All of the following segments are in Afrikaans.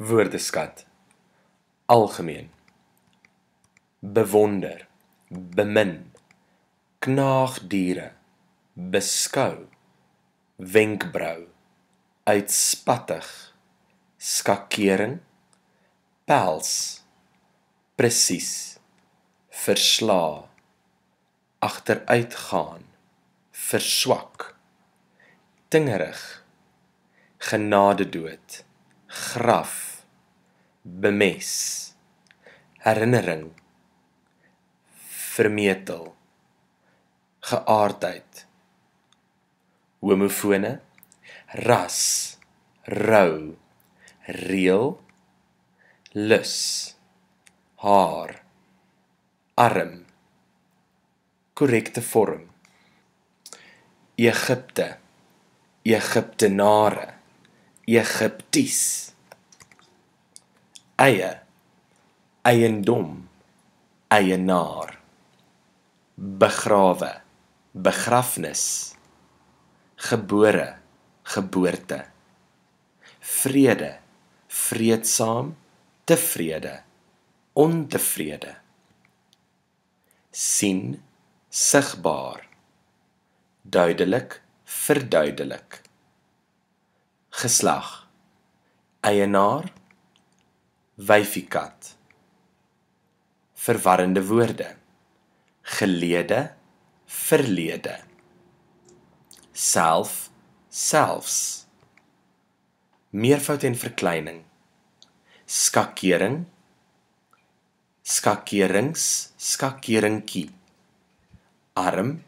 Woordeskat. Algemeen. Bewonder. Bemin. Knaagdiere. Beskou. Wenkbrau uitspattig. Skakering. Pels. Presies. Verslaa agteruitgaan verswak. Tingerig. Genadedood graf bemes herinnering vermetel geaardheid homofone ras rou reël lus haar arm korrekte vorm Egipte Egiptenare Egipties eie eiendom eienaar begrawe begrafnis gebore geboorte vrede vreedsaam tevrede ontevrede sien sigbaar duidelik verduidelik geslag eienaar wyfiekat verwarrende woorde. Gelede verlede. Self selfs. Meervoud en verkleining. Skakering. Skakerings skakeringkie. Arm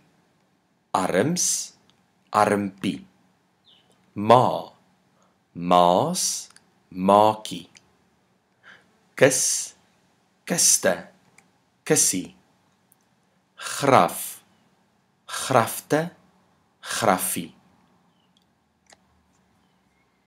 arms armpie. Ma maas maakie kus kuste kussie. Graf. Grafte graffie